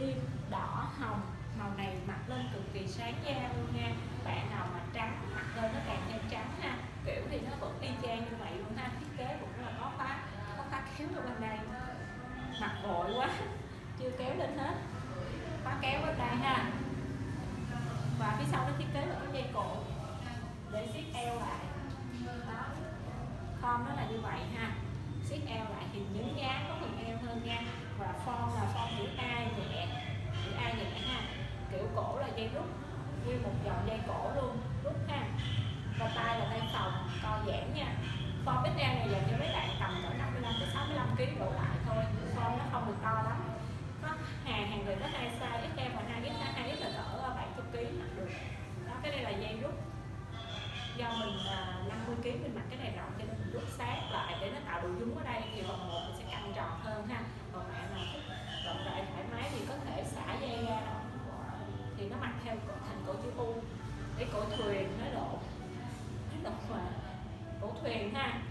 tim đỏ hồng, màu này mặc lên cực kỳ sáng da luôn nha. Bạn nào mà trắng mặc lên nó càng thêm trắng ha kiểu thì nó vẫn y chang như vậy luôn ha. Thiết kế cũng rất là có khóa có khóa kéo ở bên đây. Mặc vội quá, chưa kéo lên hết. Khóa kéo bên đây ha. Và phía sau nó thiết kế là có dây cổ để siết eo lại. Đó. Form nó là như vậy ha. Cổ rút như một dòng dây cổ luôn rút ha và tay là tay phòng co giãn nha. Form XL này dành cho mấy bạn tầm cỡ 55 tới 65 kg đổ lại thôi form nó không được to lắm. Có hàng hàng người có hai size XL và 2X 2X là cỡ 70 kg mặc được. Đó cái đây là dây rút do mình à, 50 kg mình mặc cái này rộng cho nên mình rút sát lại để nó tạo độ nhúng ở đây. thì vòng một mình sẽ căng tròn hơn ha còn bạn nào thích rộng rãi thoải mái thì có thể xả dây ra thì nó mặc theo thành cổ chữ U. Để cổ thuyền nó lộ nó lộ mà. Cổ thuyền ha.